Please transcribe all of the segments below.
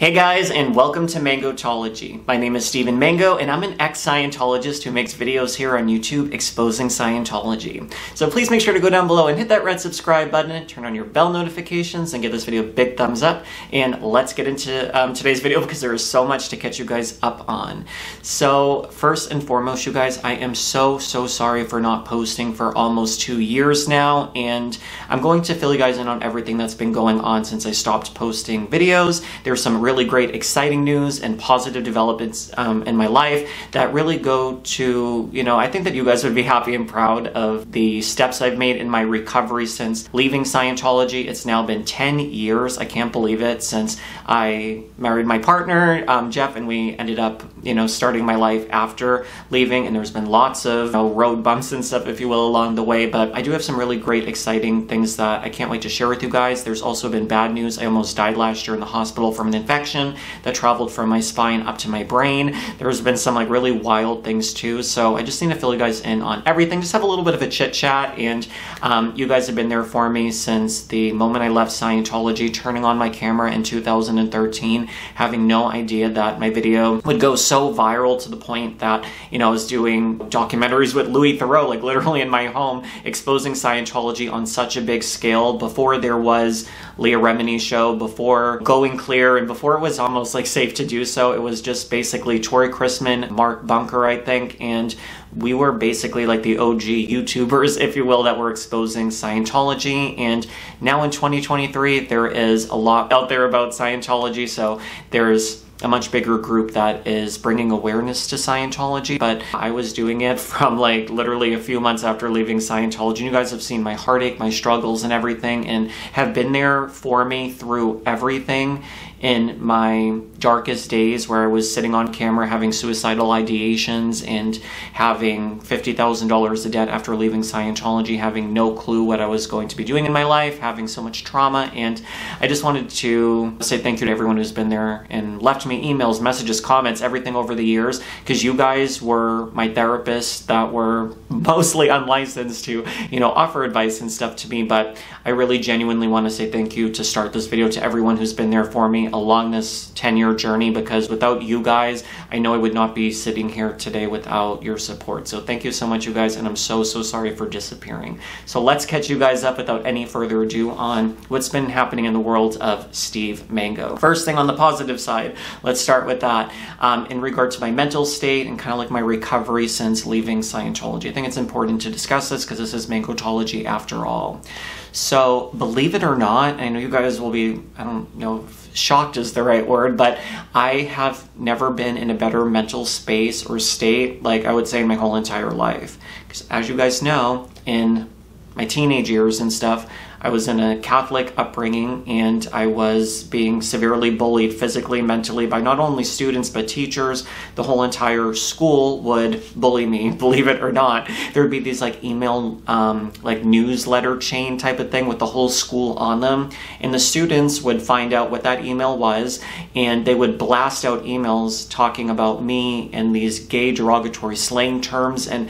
Hey guys, and welcome to Mangotology. My name is Steven Mango, and I'm an ex-Scientologist who makes videos here on YouTube exposing Scientology. So please make sure to go down below and hit that red subscribe button, turn on your bell notifications, and give this video a big thumbs up. And let's get into um, today's video because there is so much to catch you guys up on. So first and foremost, you guys, I am so, so sorry for not posting for almost two years now, and I'm going to fill you guys in on everything that's been going on since I stopped posting videos. There's some great, exciting news and positive developments um, in my life that really go to, you know, I think that you guys would be happy and proud of the steps I've made in my recovery since leaving Scientology. It's now been 10 years, I can't believe it, since I married my partner, um, Jeff, and we ended up, you know, starting my life after leaving. And there's been lots of you know, road bumps and stuff, if you will, along the way. But I do have some really great, exciting things that I can't wait to share with you guys. There's also been bad news. I almost died last year in the hospital from an infection that traveled from my spine up to my brain. There's been some like really wild things too. So I just need to fill you guys in on everything. Just have a little bit of a chit chat. And um, you guys have been there for me since the moment I left Scientology, turning on my camera in 2013, having no idea that my video would go viral to the point that, you know, I was doing documentaries with Louis Theroux, like literally in my home, exposing Scientology on such a big scale before there was Leah Remini's show, before Going Clear, and before it was almost like safe to do so. It was just basically Tory Christman, Mark Bunker, I think, and we were basically like the OG YouTubers, if you will, that were exposing Scientology. And now in 2023, there is a lot out there about Scientology. So there's a much bigger group that is bringing awareness to Scientology, but I was doing it from like literally a few months after leaving Scientology. You guys have seen my heartache, my struggles, and everything, and have been there for me through everything in my darkest days where I was sitting on camera having suicidal ideations and having $50,000 of debt after leaving Scientology, having no clue what I was going to be doing in my life, having so much trauma. And I just wanted to say thank you to everyone who's been there and left me emails, messages, comments, everything over the years, because you guys were my therapists that were mostly unlicensed to, you know, offer advice and stuff to me. But I really genuinely want to say thank you to start this video to everyone who's been there for me along this 10 year journey because without you guys, I know I would not be sitting here today without your support. So thank you so much, you guys, and I'm so, so sorry for disappearing. So let's catch you guys up without any further ado on what's been happening in the world of Steve Mango. First thing on the positive side, let's start with that. Um, in regard to my mental state and kind of like my recovery since leaving Scientology, I think it's important to discuss this because this is Mangotology after all. So believe it or not, I know you guys will be, I don't know shocked is the right word, but I have never been in a better mental space or state, like I would say in my whole entire life. Because as you guys know, in my teenage years and stuff, I was in a Catholic upbringing and I was being severely bullied physically, mentally by not only students but teachers. The whole entire school would bully me, believe it or not. There would be these like email, um, like newsletter chain type of thing with the whole school on them. And the students would find out what that email was and they would blast out emails talking about me and these gay derogatory slang terms. And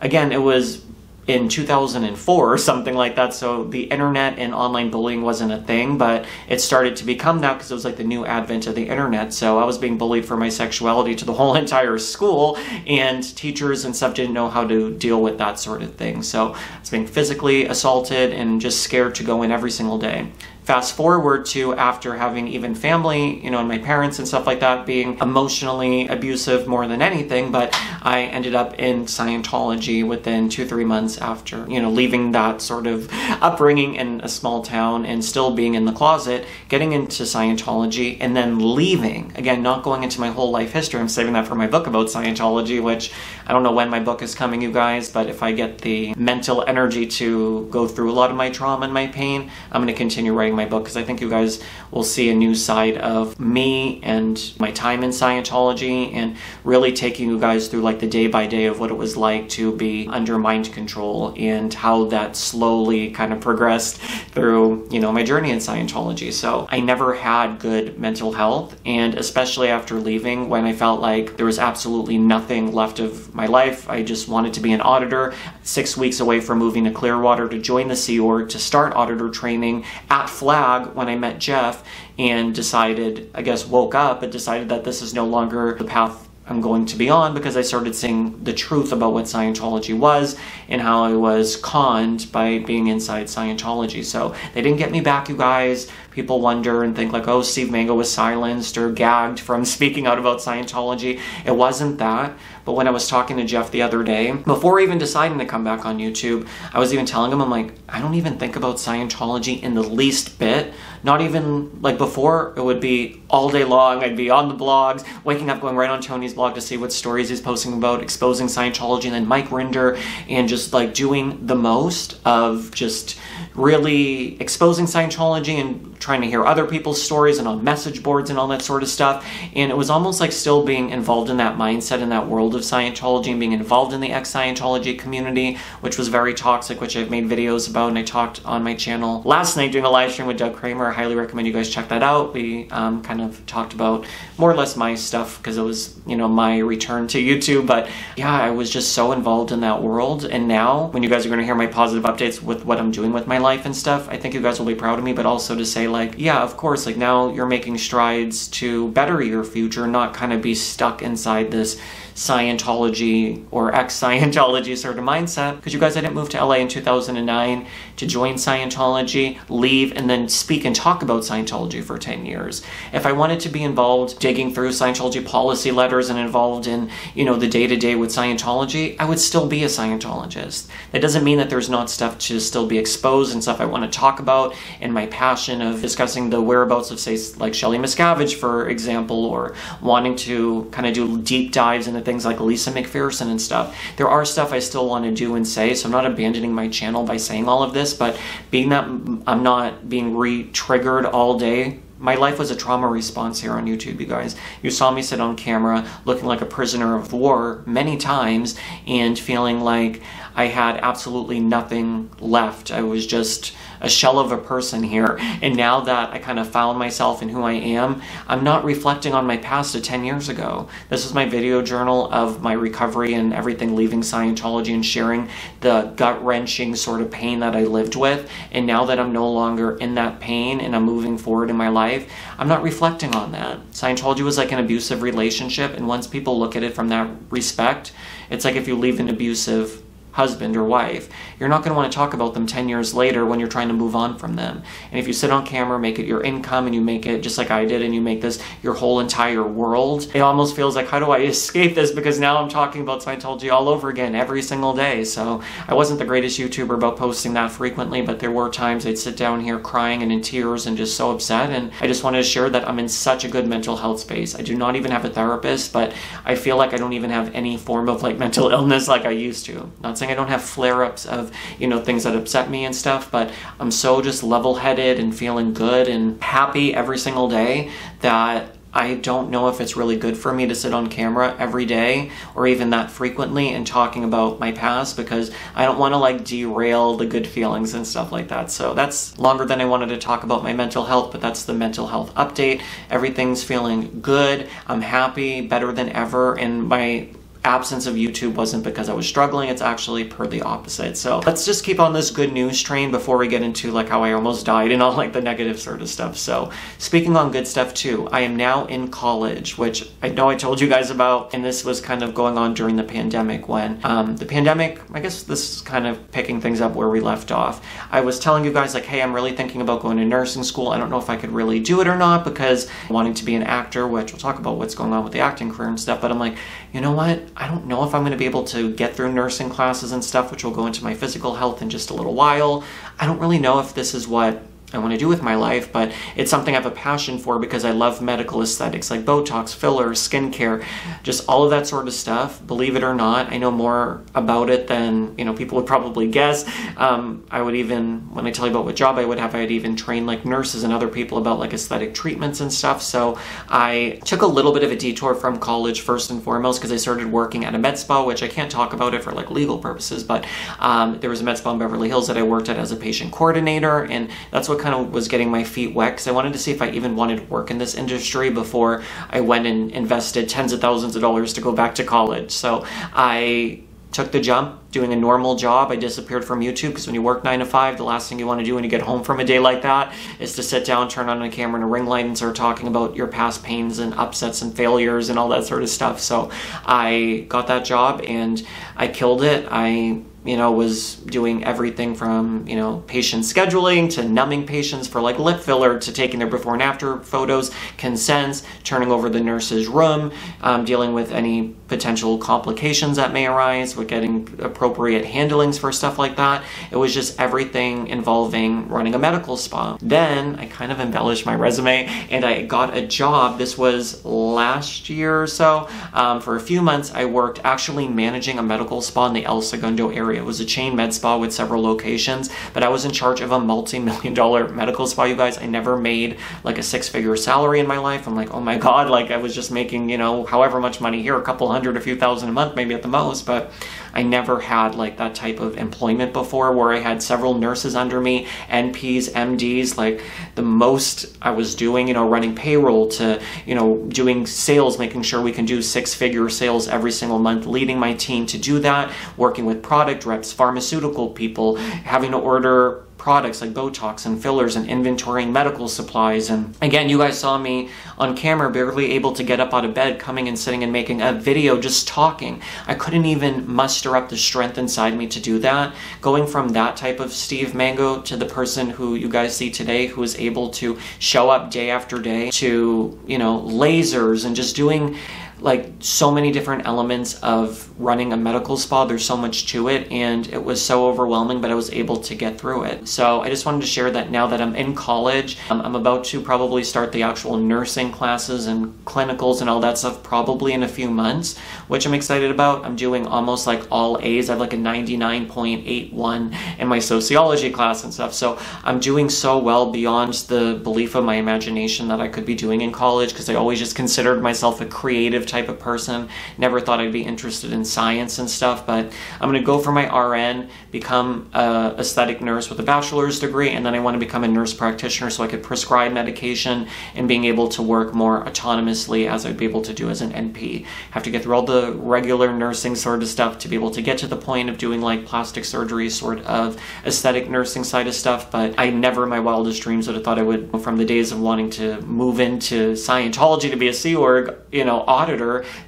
again, it was in 2004 or something like that. So the internet and online bullying wasn't a thing, but it started to become that because it was like the new advent of the internet. So I was being bullied for my sexuality to the whole entire school, and teachers and stuff didn't know how to deal with that sort of thing. So I was being physically assaulted and just scared to go in every single day. Fast forward to after having even family, you know, and my parents and stuff like that being emotionally abusive more than anything, but I ended up in Scientology within two, three months after, you know, leaving that sort of upbringing in a small town and still being in the closet, getting into Scientology, and then leaving. Again, not going into my whole life history. I'm saving that for my book about Scientology, which I don't know when my book is coming, you guys, but if I get the mental energy to go through a lot of my trauma and my pain, I'm going to continue writing my book because I think you guys will see a new side of me and my time in Scientology and really taking you guys through like the day by day of what it was like to be under mind control and how that slowly kind of progressed through, you know, my journey in Scientology. So I never had good mental health and especially after leaving when I felt like there was absolutely nothing left of my life. I just wanted to be an auditor. Six weeks away from moving to Clearwater to join the Sea Org to start auditor training at flag when I met Jeff and decided, I guess, woke up and decided that this is no longer the path I'm going to be on because I started seeing the truth about what Scientology was and how I was conned by being inside Scientology. So they didn't get me back, you guys. People wonder and think like, oh, Steve Mango was silenced or gagged from speaking out about Scientology. It wasn't that. But when I was talking to Jeff the other day, before even deciding to come back on YouTube, I was even telling him, I'm like, I don't even think about Scientology in the least bit. Not even like before, it would be all day long. I'd be on the blogs, waking up, going right on Tony's blog to see what stories he's posting about exposing Scientology, and then Mike Rinder, and just like doing the most of just really exposing Scientology and trying to hear other people's stories and on message boards and all that sort of stuff. And it was almost like still being involved in that mindset in that world of Scientology and being involved in the ex Scientology community, which was very toxic, which I've made videos about and I talked on my channel last night doing a live stream with Doug Kramer. I highly recommend you guys check that out. We um, kind of talked about more or less my stuff because it was, you know, my return to YouTube. But yeah, I was just so involved in that world. And now, when you guys are going to hear my positive updates with what I'm doing with my life and stuff, I think you guys will be proud of me, but also to say, like, yeah, of course, like now you're making strides to better your future, not kind of be stuck inside this Scientology or ex Scientology sort of mindset. Because you guys, I didn't move to LA in 2009 to join Scientology, leave, and then speak and talk about Scientology for 10 years. If I wanted to be involved digging through Scientology policy letters and involved in, you know, the day to day with Scientology, I would still be a Scientologist. That doesn't mean that there's not stuff to still be exposed and stuff I want to talk about and my passion of discussing the whereabouts of, say, like Shelley Miscavige, for example, or wanting to kind of do deep dives into things like Lisa McPherson and stuff. There are stuff I still want to do and say, so I'm not abandoning my channel by saying all of this, but being that I'm not being re-triggered all day my life was a trauma response here on YouTube, you guys. You saw me sit on camera looking like a prisoner of war many times and feeling like I had absolutely nothing left. I was just a shell of a person here. And now that I kind of found myself and who I am, I'm not reflecting on my past of 10 years ago. This is my video journal of my recovery and everything leaving Scientology and sharing the gut wrenching sort of pain that I lived with. And now that I'm no longer in that pain and I'm moving forward in my life, I'm not reflecting on that. Scientology was like an abusive relationship. And once people look at it from that respect, it's like if you leave an abusive husband or wife. You're not going to want to talk about them 10 years later when you're trying to move on from them. And if you sit on camera, make it your income, and you make it just like I did, and you make this your whole entire world, it almost feels like, how do I escape this? Because now I'm talking about Scientology all over again every single day. So I wasn't the greatest YouTuber about posting that frequently, but there were times I'd sit down here crying and in tears and just so upset. And I just wanted to share that I'm in such a good mental health space. I do not even have a therapist, but I feel like I don't even have any form of like mental illness like I used to. Not saying I don't have flare ups of, you know, things that upset me and stuff, but I'm so just level headed and feeling good and happy every single day that I don't know if it's really good for me to sit on camera every day or even that frequently and talking about my past because I don't want to like derail the good feelings and stuff like that. So that's longer than I wanted to talk about my mental health, but that's the mental health update. Everything's feeling good. I'm happy, better than ever, and my absence of YouTube wasn't because I was struggling, it's actually per the opposite. So let's just keep on this good news train before we get into like how I almost died and all like the negative sort of stuff. So speaking on good stuff too, I am now in college, which I know I told you guys about, and this was kind of going on during the pandemic when um, the pandemic, I guess this is kind of picking things up where we left off. I was telling you guys like, hey, I'm really thinking about going to nursing school. I don't know if I could really do it or not because wanting to be an actor, which we'll talk about what's going on with the acting career and stuff, but I'm like, you know what? I don't know if I'm going to be able to get through nursing classes and stuff, which will go into my physical health in just a little while. I don't really know if this is what I want to do with my life, but it's something I have a passion for because I love medical aesthetics like Botox, fillers, skincare, just all of that sort of stuff. Believe it or not, I know more about it than you know people would probably guess. Um, I would even, when I tell you about what job I would have, I'd even train like nurses and other people about like aesthetic treatments and stuff. So I took a little bit of a detour from college first and foremost because I started working at a med spa, which I can't talk about it for like legal purposes, but um, there was a med spa in Beverly Hills that I worked at as a patient coordinator, and that's what kind of was getting my feet wet because I wanted to see if I even wanted to work in this industry before I went and invested tens of thousands of dollars to go back to college. So I took the jump doing a normal job. I disappeared from YouTube because when you work nine to five, the last thing you want to do when you get home from a day like that is to sit down, turn on a camera and a ring light and start talking about your past pains and upsets and failures and all that sort of stuff. So I got that job and I killed it. I you know, was doing everything from, you know, patient scheduling to numbing patients for like lip filler to taking their before and after photos, consents, turning over the nurse's room, um, dealing with any potential complications that may arise, with getting appropriate handlings for stuff like that. It was just everything involving running a medical spa. Then I kind of embellished my resume and I got a job. This was last year or so. Um, for a few months, I worked actually managing a medical spa in the El Segundo area It was a chain med spa with several locations, but I was in charge of a multi-million dollar medical spa, you guys. I never made like a six-figure salary in my life. I'm like, oh my God, like I was just making, you know, however much money here, a couple hundred, a few thousand a month, maybe at the most, but I never had like that type of employment before where I had several nurses under me, NPs, MDs, like the most I was doing, you know, running payroll to, you know, doing sales, making sure we can do six figure sales every single month, leading my team to do that, working with product reps, pharmaceutical people, having to order products like Botox and fillers and inventorying medical supplies. And again, you guys saw me on camera barely able to get up out of bed, coming and sitting and making a video just talking. I couldn't even muster up the strength inside me to do that. Going from that type of Steve Mango to the person who you guys see today who is able to show up day after day to, you know, lasers and just doing like so many different elements of running a medical spa. There's so much to it, and it was so overwhelming, but I was able to get through it. So I just wanted to share that now that I'm in college, um, I'm about to probably start the actual nursing classes and clinicals and all that stuff probably in a few months, which I'm excited about. I'm doing almost like all A's. I have like a 99.81 in my sociology class and stuff. So I'm doing so well beyond the belief of my imagination that I could be doing in college because I always just considered myself a creative type of person. Never thought I'd be interested in science and stuff, but I'm going to go for my RN, become a aesthetic nurse with a bachelor's degree, and then I want to become a nurse practitioner so I could prescribe medication and being able to work more autonomously as I'd be able to do as an NP. Have to get through all the regular nursing sort of stuff to be able to get to the point of doing like plastic surgery sort of aesthetic nursing side of stuff, but I never in my wildest dreams would have thought I would from the days of wanting to move into Scientology to be a Sea Org, you know, auditor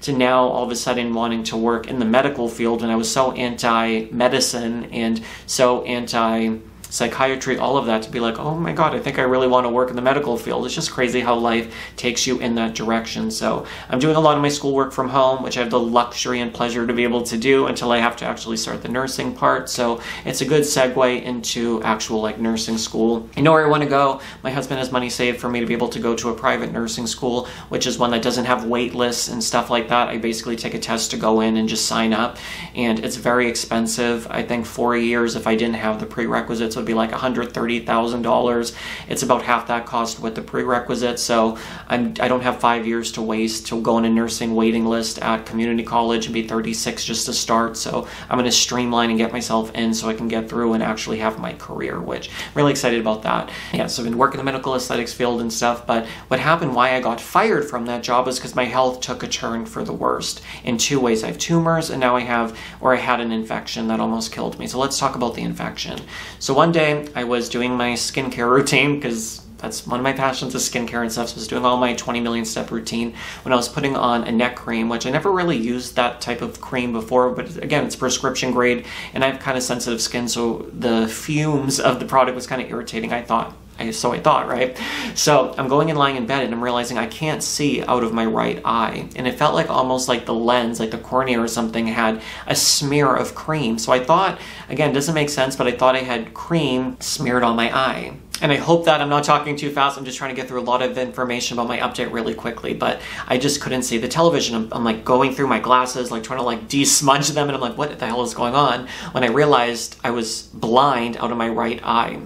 to now all of a sudden wanting to work in the medical field. And I was so anti medicine and so anti psychiatry, all of that to be like, oh my God, I think I really want to work in the medical field. It's just crazy how life takes you in that direction. So I'm doing a lot of my schoolwork from home, which I have the luxury and pleasure to be able to do until I have to actually start the nursing part. So it's a good segue into actual like nursing school. I know where I want to go. My husband has money saved for me to be able to go to a private nursing school, which is one that doesn't have wait lists and stuff like that. I basically take a test to go in and just sign up. And it's very expensive. I think four years if I didn't have the prerequisites would be like $130,000. It's about half that cost with the prerequisite. so I'm, I don't have five years to waste to go on a nursing waiting list at community college and be 36 just to start. So I'm going to streamline and get myself in so I can get through and actually have my career, which I'm really excited about that. Yeah, so I've been working in the medical aesthetics field and stuff, but what happened, why I got fired from that job is because my health took a turn for the worst in two ways. I have tumors and now I have, or I had an infection that almost killed me. So let's talk about the infection. So one day I was doing my skincare routine because that's one of my passions is skincare and stuff. So I was doing all my 20 million step routine when I was putting on a neck cream, which I never really used that type of cream before, but again, it's prescription grade and I have kind of sensitive skin, so the fumes of the product was kind of irritating, I thought. So I thought, right? So I'm going and lying in bed and I'm realizing I can't see out of my right eye. And it felt like almost like the lens, like the cornea or something, had a smear of cream. So I thought, again, doesn't make sense, but I thought I had cream smeared on my eye. And I hope that I'm not talking too fast. I'm just trying to get through a lot of information about my update really quickly, but I just couldn't see the television. I'm, I'm like going through my glasses, like trying to like de-smudge them, and I'm like, what the hell is going on? When I realized I was blind out of my right eye.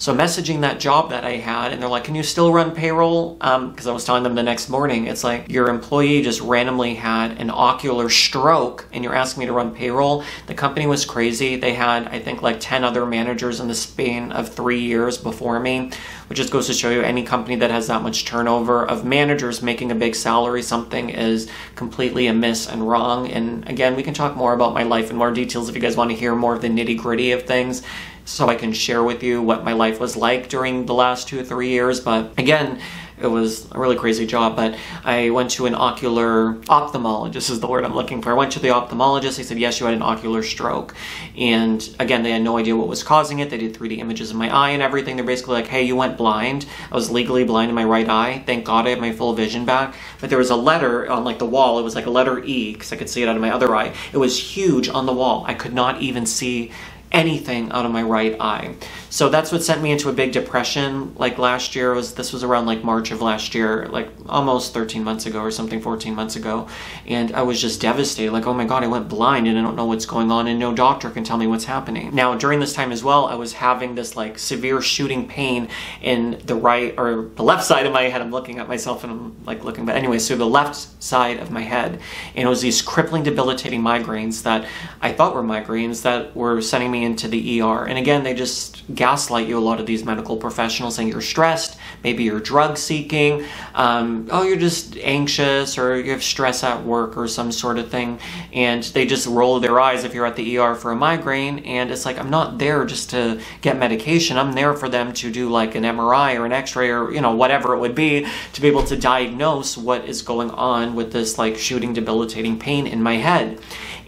So messaging that job that I had, and they're like, "Can you still run payroll?" Because um, I was telling them the next morning, it's like your employee just randomly had an ocular stroke, and you're asking me to run payroll. The company was crazy. They had, I think, like ten other managers in the span of three years before me, which just goes to show you any company that has that much turnover of managers making a big salary, something is completely amiss and wrong. And again, we can talk more about my life in more details if you guys want to hear more of the nitty gritty of things so I can share with you what my life was like during the last two or three years. But again, it was a really crazy job, but I went to an ocular ophthalmologist, is the word I'm looking for. I went to the ophthalmologist. They said, Yes, you had an ocular stroke. And again, they had no idea what was causing it. They did 3D images of my eye and everything. They're basically like, Hey, you went blind. I was legally blind in my right eye. Thank God I have my full vision back. But there was a letter on like the wall. It was like a letter E because I could see it out of my other eye. It was huge on the wall. I could not even see anything out of my right eye. So that's what sent me into a big depression. Like last year was this was around like March of last year, like almost 13 months ago or something, 14 months ago, and I was just devastated. Like, oh my god, I went blind and I don't know what's going on, and no doctor can tell me what's happening. Now during this time as well, I was having this like severe shooting pain in the right or the left side of my head. I'm looking at myself and I'm like looking, but anyway, so the left side of my head, and it was these crippling, debilitating migraines that I thought were migraines that were sending me into the ER. And again, they just gaslight you a lot of these medical professionals saying you're stressed, maybe you're drug seeking, um, oh, you're just anxious or you have stress at work or some sort of thing. And they just roll their eyes if you're at the ER for a migraine. And it's like, I'm not there just to get medication. I'm there for them to do like an MRI or an x ray or, you know, whatever it would be to be able to diagnose what is going on with this like shooting, debilitating pain in my head.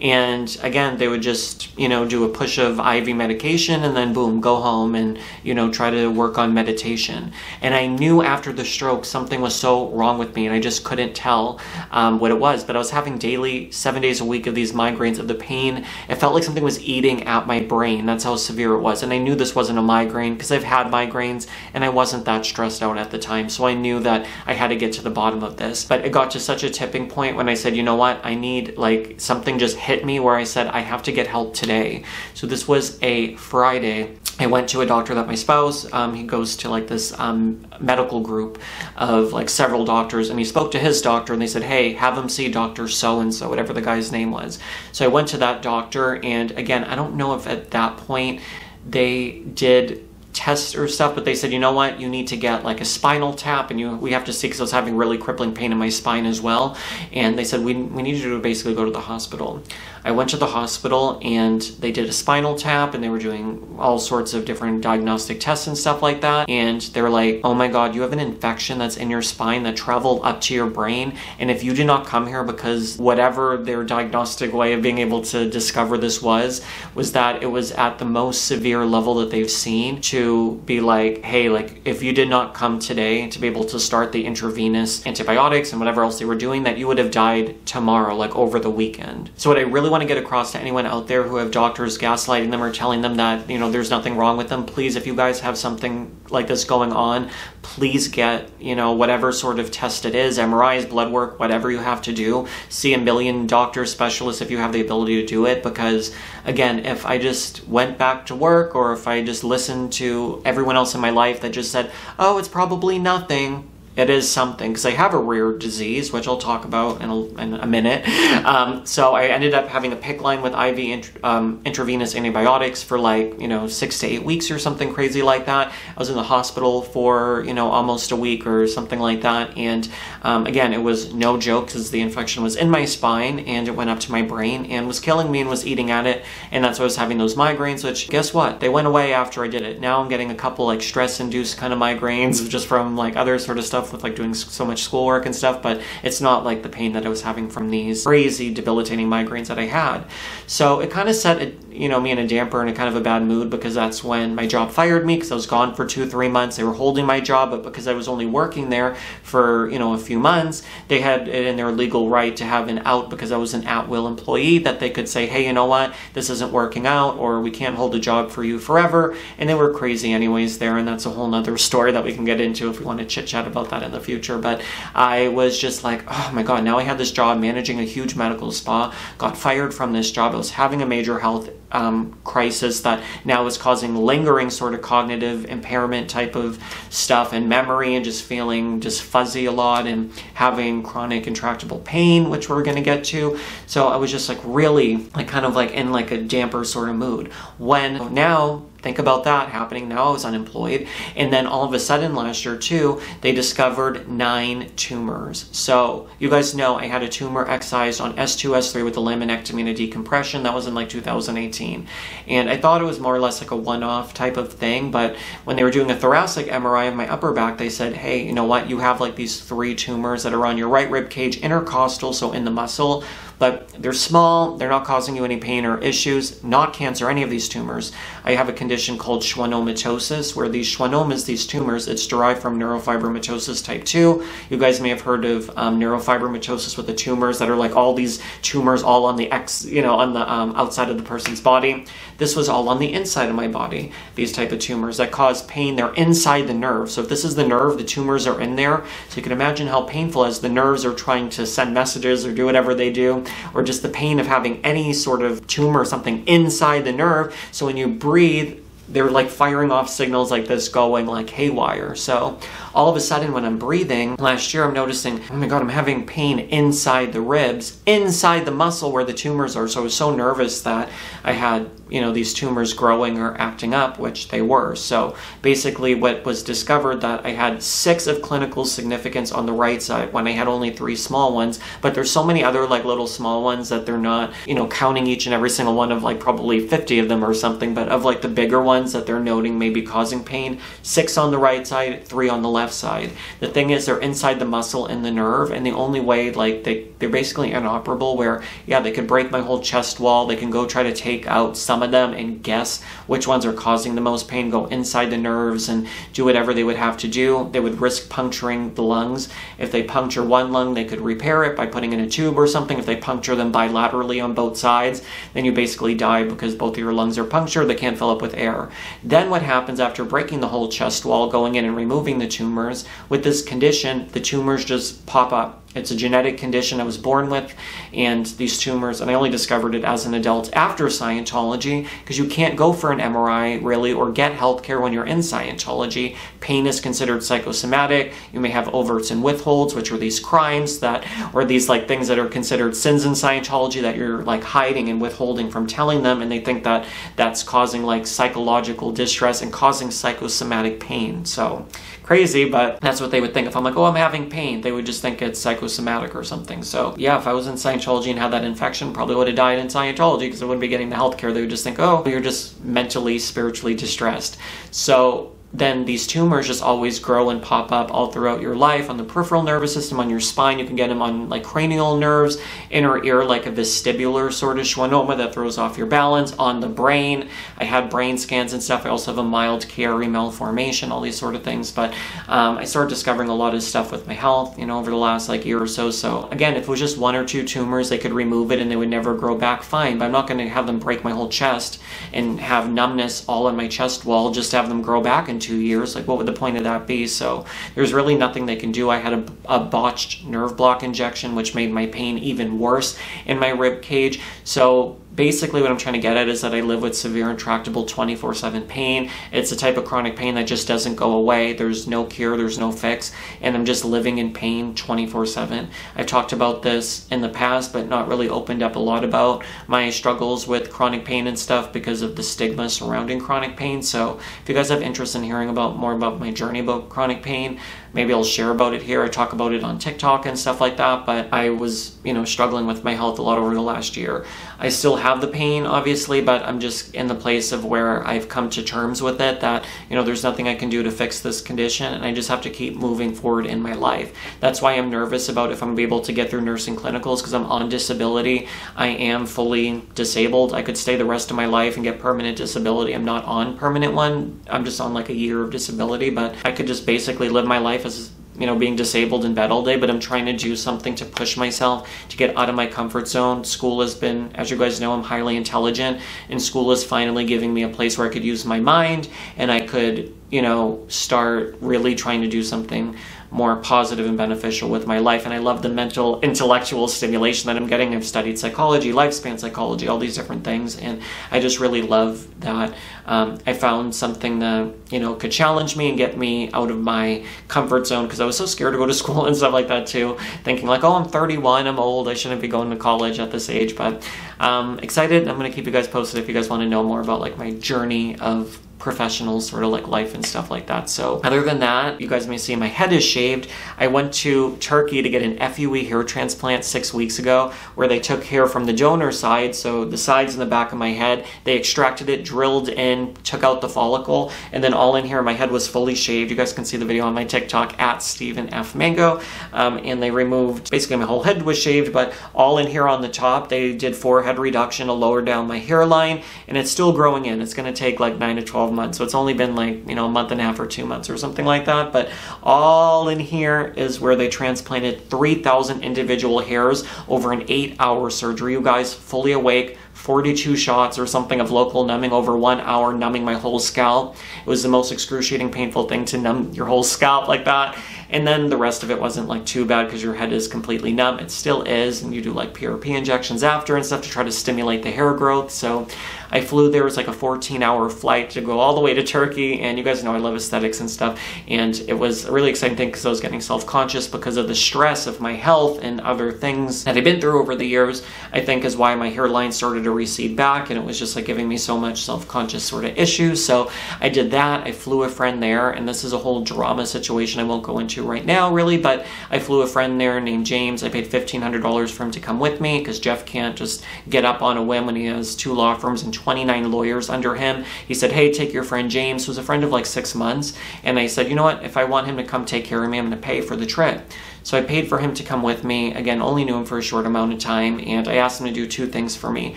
And again, they would just, you know, do a push of IV medication and then boom, go home and, you know, try to work on meditation. And I knew after the stroke something was so wrong with me and I just couldn't tell um, what it was. But I was having daily, seven days a week of these migraines of the pain. It felt like something was eating at my brain. That's how severe it was. And I knew this wasn't a migraine because I've had migraines and I wasn't that stressed out at the time. So I knew that I had to get to the bottom of this. But it got to such a tipping point when I said, you know what, I need like something just hit hit me where I said, I have to get help today. So this was a Friday. I went to a doctor that my spouse, um, he goes to like this um, medical group of like several doctors, and he spoke to his doctor and they said, Hey, have him see Dr. So and so, whatever the guy's name was. So I went to that doctor, and again, I don't know if at that point they did tests or stuff, but they said, you know what, you need to get like a spinal tap, and you we have to see because I was having really crippling pain in my spine as well. And they said we we need you to basically go to the hospital. I went to the hospital and they did a spinal tap and they were doing all sorts of different diagnostic tests and stuff like that. And they were like, oh my god, you have an infection that's in your spine that traveled up to your brain. And if you did not come here because whatever their diagnostic way of being able to discover this was, was that it was at the most severe level that they've seen to be like, hey, like if you did not come today to be able to start the intravenous antibiotics and whatever else they were doing, that you would have died tomorrow, like over the weekend. So what I really want to get across to anyone out there who have doctors gaslighting them or telling them that, you know, there's nothing wrong with them, please, if you guys have something like this going on, please get, you know, whatever sort of test it is, MRIs, blood work, whatever you have to do. See a million doctor specialists if you have the ability to do it because again, if I just went back to work or if I just listened to everyone else in my life that just said, oh, it's probably nothing it is something because I have a rare disease, which I'll talk about in a, in a minute. Um, so I ended up having a PICC line with IV int- um, intravenous antibiotics for like you know six to eight weeks or something crazy like that. I was in the hospital for you know almost a week or something like that, and um, again, it was no joke because the infection was in my spine and it went up to my brain and was killing me and was eating at it, and that's why I was having those migraines. Which guess what? They went away after I did it. Now I'm getting a couple like stress-induced kind of migraines just from like other sort of stuff stuff with like doing so much schoolwork and stuff, but it's not like the pain that I was having from these crazy debilitating migraines that I had. So it kind of set a, you know me in a damper and a kind of a bad mood because that's when my job fired me because I was gone for two three months. They were holding my job, but because I was only working there for you know a few months, they had it in their legal right to have an out because I was an at will employee that they could say, hey, you know what, this isn't working out, or we can't hold a job for you forever. And they were crazy anyways there, and that's a whole nother story that we can get into if we want to chit chat about that in the future. But I was just like, oh my god, now I had this job managing a huge medical spa, got fired from this job. I was having a major health um, crisis that now is causing lingering sort of cognitive impairment type of stuff and memory and just feeling just fuzzy a lot and having chronic intractable pain, which we're going to get to. So I was just like really like kind of like in like a damper sort of mood. When now Think about that happening. Now I was unemployed. And then all of a sudden last year, too, they discovered nine tumors. So you guys know I had a tumor excised on S2, S3 with a laminectomy and a decompression. That was in like 2018. And I thought it was more or less like a one off type of thing. But when they were doing a thoracic MRI of my upper back, they said, hey, you know what? You have like these three tumors that are on your right rib cage, intercostal, so in the muscle but they're small, they're not causing you any pain or issues, not cancer, any of these tumors. I have a condition called schwannomatosis, where these schwannomas, these tumors, it's derived from neurofibromatosis type 2. You guys may have heard of um, neurofibromatosis with the tumors that are like all these tumors all on the X, you know, on the um, outside of the person's body. This was all on the inside of my body, these type of tumors that cause pain. They're inside the nerve. So if this is the nerve, the tumors are in there. So you can imagine how painful as the nerves are trying to send messages or do whatever they do or just the pain of having any sort of tumor or something inside the nerve. So when you breathe, they're like firing off signals like this going like haywire. So all of a sudden when I'm breathing, last year I'm noticing, oh my god, I'm having pain inside the ribs, inside the muscle where the tumors are. So I was so nervous that I had, you know, these tumors growing or acting up, which they were. So basically what was discovered that I had six of clinical significance on the right side when I had only three small ones, but there's so many other like little small ones that they're not, you know, counting each and every single one of like probably 50 of them or something, but of like the bigger ones that they're noting may be causing pain, six on the right side, three on the left left side. The thing is, they're inside the muscle and the nerve, and the only way, like, they, they're basically inoperable. Where, yeah, they could break my whole chest wall, they can go try to take out some of them and guess which ones are causing the most pain, go inside the nerves and do whatever they would have to do. They would risk puncturing the lungs. If they puncture one lung, they could repair it by putting in a tube or something. If they puncture them bilaterally on both sides, then you basically die because both of your lungs are punctured, they can't fill up with air. Then what happens after breaking the whole chest wall, going in and removing the tumor? Tumors. With this condition, the tumors just pop up. It's a genetic condition I was born with, and these tumors, and I only discovered it as an adult after Scientology, because you can't go for an MRI really or get healthcare when you're in Scientology. Pain is considered psychosomatic. You may have overts and withholds, which are these crimes that, or these like things that are considered sins in Scientology that you're like hiding and withholding from telling them, and they think that that's causing like psychological distress and causing psychosomatic pain. So, crazy, but that's what they would think. If I'm like, oh, I'm having pain, they would just think it's psychosomatic or something. So yeah, if I was in Scientology and had that infection, probably would have died in Scientology because I wouldn't be getting the healthcare. They would just think, oh, you're just mentally, spiritually distressed. So then these tumors just always grow and pop up all throughout your life on the peripheral nervous system, on your spine. You can get them on like cranial nerves, inner ear, like a vestibular sort of schwannoma that throws off your balance, on the brain. I had brain scans and stuff. I also have a mild Chiari malformation, all these sort of things. But um, I started discovering a lot of stuff with my health, you know, over the last like year or so. So again, if it was just one or two tumors, they could remove it and they would never grow back fine. But I'm not going to have them break my whole chest and have numbness all on my chest wall just to have them grow back and two years. Like, what would the point of that be? So, there's really nothing they can do. I had a, a botched nerve block injection, which made my pain even worse in my rib cage. So, basically what I'm trying to get at is that I live with severe intractable 24/7 pain. It's a type of chronic pain that just doesn't go away. There's no cure, there's no fix, and I'm just living in pain 24/7. I've talked about this in the past but not really opened up a lot about my struggles with chronic pain and stuff because of the stigma surrounding chronic pain. So, if you guys have interest in hearing about more about my journey about chronic pain, maybe I'll share about it here. I talk about it on TikTok and stuff like that, but I was, you know, struggling with my health a lot over the last year. I still have the pain, obviously, but I'm just in the place of where I've come to terms with it that, you know, there's nothing I can do to fix this condition, and I just have to keep moving forward in my life. That's why I'm nervous about if I'm gonna be able to get through nursing clinicals because I'm on disability. I am fully disabled. I could stay the rest of my life and get permanent disability. I'm not on permanent one. I'm just on like a year of disability, but I could just basically live my life as you know, being disabled in bed all day, but I'm trying to do something to push myself to get out of my comfort zone. School has been, as you guys know, I'm highly intelligent, and school is finally giving me a place where I could use my mind and I could, you know, start really trying to do something more positive and beneficial with my life. And I love the mental, intellectual stimulation that I'm getting. I've studied psychology, lifespan psychology, all these different things, and I just really love that. Um, I found something that you know could challenge me and get me out of my comfort zone because I was so scared to go to school and stuff like that too. Thinking like, oh, I'm 31, I'm old, I shouldn't be going to college at this age. But um, excited. I'm gonna keep you guys posted if you guys want to know more about like my journey of professional sort of like life and stuff like that. So other than that, you guys may see my head is shaved. I went to Turkey to get an FUE hair transplant six weeks ago where they took hair from the donor side, so the sides and the back of my head, they extracted it, drilled in, took out the follicle, and then all in here my head was fully shaved. You guys can see the video on my TikTok at Steven F. Mango. Um, and they removed, basically my whole head was shaved, but all in here on the top, they did forehead reduction to lower down my hairline, and it's still growing in. It's gonna take like nine to 12 months. So it's only been like, you know, a month and a half or two months or something like that. But all in here is where they transplanted 3,000 individual hairs over an eight hour surgery. You guys fully awake, 42 shots or something of local numbing over one hour, numbing my whole scalp. It was the most excruciating, painful thing to numb your whole scalp like that. And then the rest of it wasn't like too bad because your head is completely numb. It still is, and you do like PRP injections after and stuff to try to stimulate the hair growth. So I flew there. It was like a 14 hour flight to go all the way to Turkey. And you guys know I love aesthetics and stuff. And it was a really exciting thing because I was getting self conscious because of the stress of my health and other things that I've been through over the years. I think is why my hairline started to recede back. And it was just like giving me so much self conscious sort of issues. So I did that. I flew a friend there. And this is a whole drama situation I won't go into right now, really, but I flew a friend there named James. I paid $1,500 for him to come with me because Jeff can't just get up on a whim when he has two law firms and 29 lawyers under him. He said, Hey, take your friend James, who's a friend of like six months. And I said, You know what? If I want him to come take care of me, I'm going to pay for the trip. So I paid for him to come with me. Again, only knew him for a short amount of time, and I asked him to do two things for me.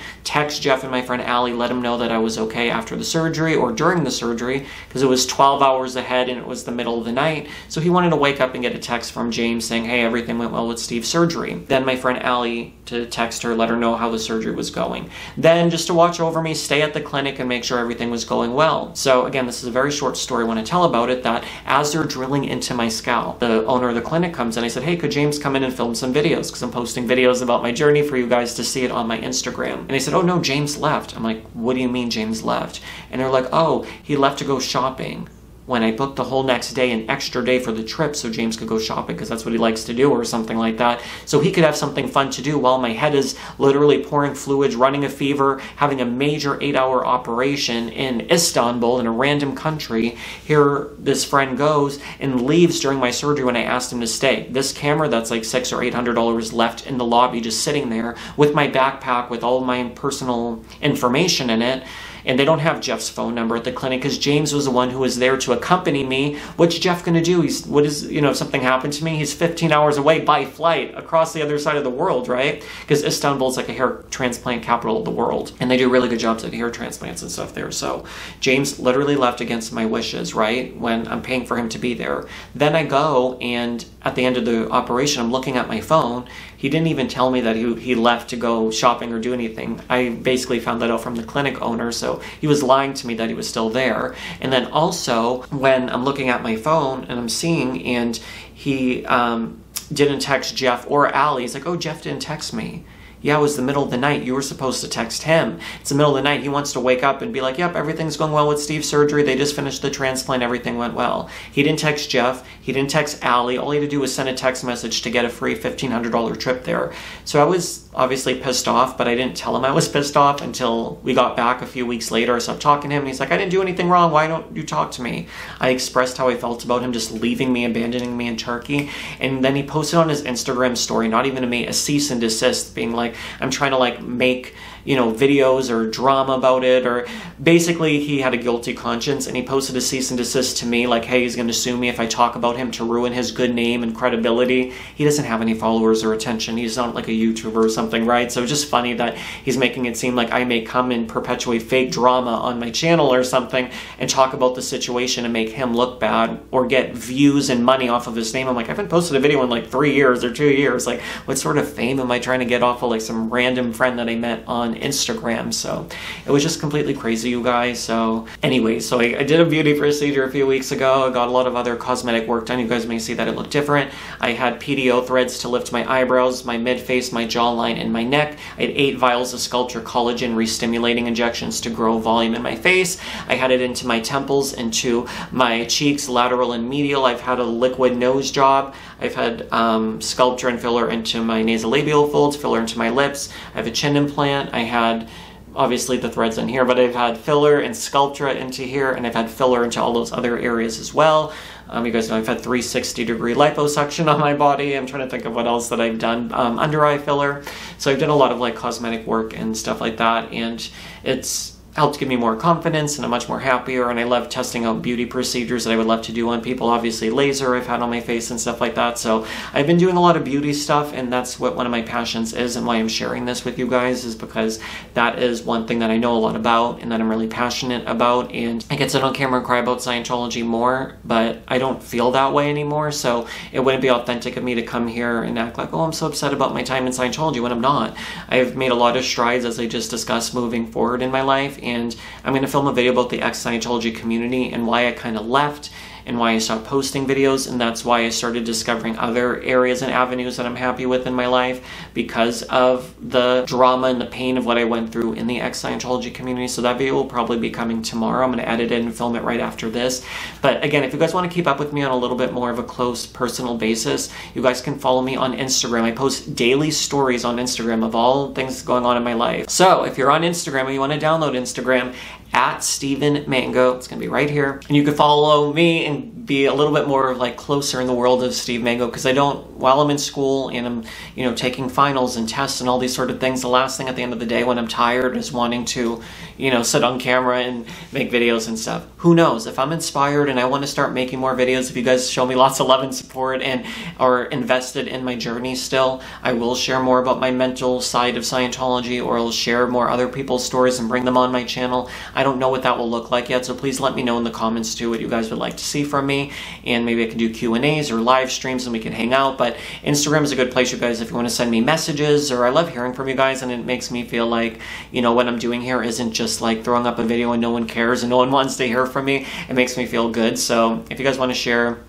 Text Jeff and my friend Allie, let him know that I was okay after the surgery or during the surgery, because it was 12 hours ahead and it was the middle of the night. So he wanted to wake up and get a text from James saying, hey, everything went well with Steve's surgery. Then my friend Allie to text her, let her know how the surgery was going. Then just to watch over me, stay at the clinic and make sure everything was going well. So again, this is a very short story I tell about it that as they're drilling into my scalp, the owner of the clinic comes and in said, hey, could James come in and film some videos? Because I'm posting videos about my journey for you guys to see it on my Instagram. And they said, oh no, James left. I'm like, what do you mean James left? And they're like, oh, he left to go shopping when I booked the whole next day, an extra day for the trip, so James could go shopping because that's what he likes to do, or something like that. So he could have something fun to do while my head is literally pouring fluids, running a fever, having a major eight hour operation in Istanbul, in a random country. Here, this friend goes and leaves during my surgery when I asked him to stay. This camera that's like six or eight hundred dollars left in the lobby, just sitting there with my backpack with all my personal information in it and they don't have Jeff's phone number at the clinic because James was the one who was there to accompany me. What's Jeff going to do? He's what is you know if something happened to me, he's 15 hours away by flight across the other side of the world, right? Because Istanbul is like a hair transplant capital of the world, and they do really good jobs at hair transplants and stuff there. So James literally left against my wishes, right? When I'm paying for him to be there. Then I go and at the end of the operation, I'm looking at my phone he didn't even tell me that he, he left to go shopping or do anything. I basically found that out from the clinic owner, so he was lying to me that he was still there. And then also, when I'm looking at my phone and I'm seeing, and he um, didn't text Jeff or Allie, he's like, oh, Jeff didn't text me yeah, it was the middle of the night. You were supposed to text him. It's the middle of the night. He wants to wake up and be like, yep, everything's going well with Steve's surgery. They just finished the transplant. Everything went well. He didn't text Jeff. He didn't text Allie. All he had to do was send a text message to get a free $1,500 trip there. So I was obviously pissed off, but I didn't tell him I was pissed off until we got back a few weeks later. So I stopped talking to him, and he's like, I didn't do anything wrong. Why don't you talk to me? I expressed how I felt about him just leaving me, abandoning me in Turkey. And then he posted on his Instagram story, not even to me, a cease and desist, being like, I'm trying to like make you know, videos or drama about it, or basically he had a guilty conscience and he posted a cease and desist to me, like, hey, he's going to sue me if I talk about him to ruin his good name and credibility. He doesn't have any followers or attention. He's not like a YouTuber or something, right? So it's just funny that he's making it seem like I may come and perpetuate fake drama on my channel or something and talk about the situation and make him look bad or get views and money off of his name. I'm like, I haven't posted a video in like three years or two years. Like, what sort of fame am I trying to get off of like some random friend that I met on Instagram. So it was just completely crazy, you guys. So anyway, so I, I did a beauty procedure a few weeks ago. I got a lot of other cosmetic work done. You guys may see that it looked different. I had PDO threads to lift my eyebrows, my mid face, my jawline, and my neck. I had eight vials of Sculptra collagen restimulating injections to grow volume in my face. I had it into my temples, into my cheeks, lateral and medial. I've had a liquid nose job. I've had um, Sculptra and filler into my nasolabial folds, filler into my lips. I have a chin implant. I had obviously the threads in here, but I've had filler and Sculptra into here, and I've had filler into all those other areas as well. Um, you guys know I've had 360 degree liposuction on my body. I'm trying to think of what else that I've done. Um, under eye filler. So I've done a lot of like cosmetic work and stuff like that, and it's helped give me more confidence and I'm much more happier and I love testing out beauty procedures that I would love to do on people. Obviously laser I've had on my face and stuff like that. So I've been doing a lot of beauty stuff and that's what one of my passions is and why I'm sharing this with you guys is because that is one thing that I know a lot about and that I'm really passionate about and I get sit on camera and cry about Scientology more but I don't feel that way anymore so it wouldn't be authentic of me to come here and act like oh I'm so upset about my time in Scientology when I'm not. I've made a lot of strides as I just discussed moving forward in my life and I'm going to film a video about the ex-Scientology community and why I kind of left and why I stopped posting videos, and that's why I started discovering other areas and avenues that I'm happy with in my life because of the drama and the pain of what I went through in the ex Scientology community. So that video will probably be coming tomorrow. I'm going to edit it and film it right after this. But again, if you guys want to keep up with me on a little bit more of a close personal basis, you guys can follow me on Instagram. I post daily stories on Instagram of all things going on in my life. So if you're on Instagram and you want to download Instagram, at Steven Mango. It's gonna be right here. And you can follow me and be a little bit more like closer in the world of Steve Mango because I don't, while I'm in school and I'm, you know, taking finals and tests and all these sort of things, the last thing at the end of the day when I'm tired is wanting to, you know, sit on camera and make videos and stuff. Who knows? If I'm inspired and I want to start making more videos, if you guys show me lots of love and support and are invested in my journey still, I will share more about my mental side of Scientology or I'll share more other people's stories and bring them on my channel. I don't know what that will look like yet, so please let me know in the comments too what you guys would like to see from me, and maybe I can do Q&As or live streams and we can hang out, but Instagram is a good place, you guys, if you want to send me messages, or I love hearing from you guys, and it makes me feel like, you know, what I'm doing here isn't just like throwing up a video and no one cares and no one wants to hear from me. It makes me feel good, so if you guys want to share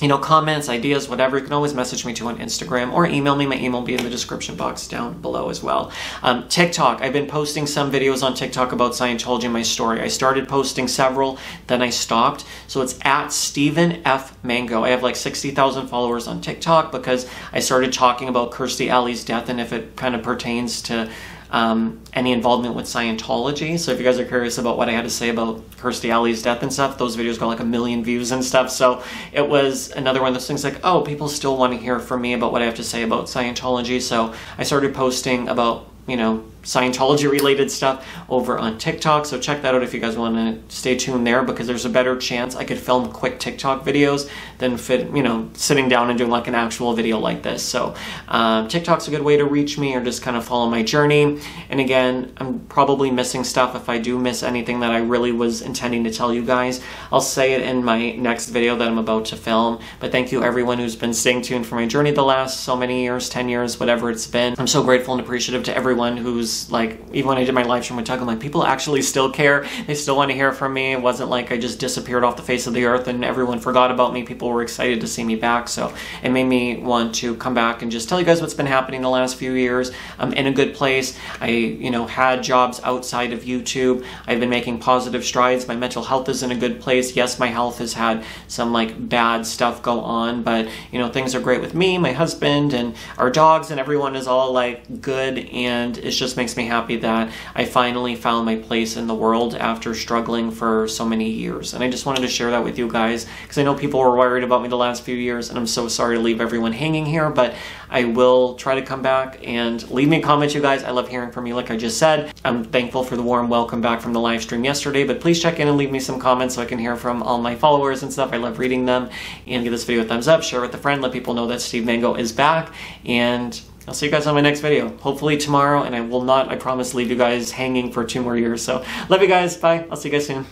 you know, comments, ideas, whatever, you can always message me to on Instagram or email me. My email will be in the description box down below as well. Um, TikTok, I've been posting some videos on TikTok about Scientology in my story. I started posting several, then I stopped. So it's at Steven F. Mango. I have like 60,000 followers on TikTok because I started talking about Kirstie Alley's death and if it kind of pertains to um, any involvement with Scientology. So if you guys are curious about what I had to say about Kirstie Alley's death and stuff, those videos got like a million views and stuff. So it was another one of those things like, oh, people still want to hear from me about what I have to say about Scientology. So I started posting about, you know, Scientology related stuff over on TikTok. So check that out if you guys want to stay tuned there because there's a better chance I could film quick TikTok videos than fit, you know, sitting down and doing like an actual video like this. So um, TikTok's a good way to reach me or just kind of follow my journey. And again, I'm probably missing stuff. If I do miss anything that I really was intending to tell you guys, I'll say it in my next video that I'm about to film. But thank you everyone who's been staying tuned for my journey the last so many years, 10 years, whatever it's been. I'm so grateful and appreciative to everyone who's like even when I did my live stream with Tuck, I'm like people actually still care. They still want to hear from me. It wasn't like I just disappeared off the face of the earth and everyone forgot about me. People were excited to see me back, so it made me want to come back and just tell you guys what's been happening the last few years. I'm in a good place. I you know had jobs outside of YouTube. I've been making positive strides. My mental health is in a good place. Yes, my health has had some like bad stuff go on, but you know things are great with me, my husband, and our dogs, and everyone is all like good, and it's just makes me happy that I finally found my place in the world after struggling for so many years. And I just wanted to share that with you guys because I know people were worried about me the last few years, and I'm so sorry to leave everyone hanging here, but I will try to come back and leave me a comment, you guys. I love hearing from you, like I just said. I'm thankful for the warm welcome back from the live stream yesterday, but please check in and leave me some comments so I can hear from all my followers and stuff. I love reading them. And give this video a thumbs up, share with a friend, let people know that Steve Mango is back, and I'll see you guys on my next video. Hopefully tomorrow, and I will not, I promise, leave you guys hanging for two more years. So love you guys. Bye. I'll see you guys soon.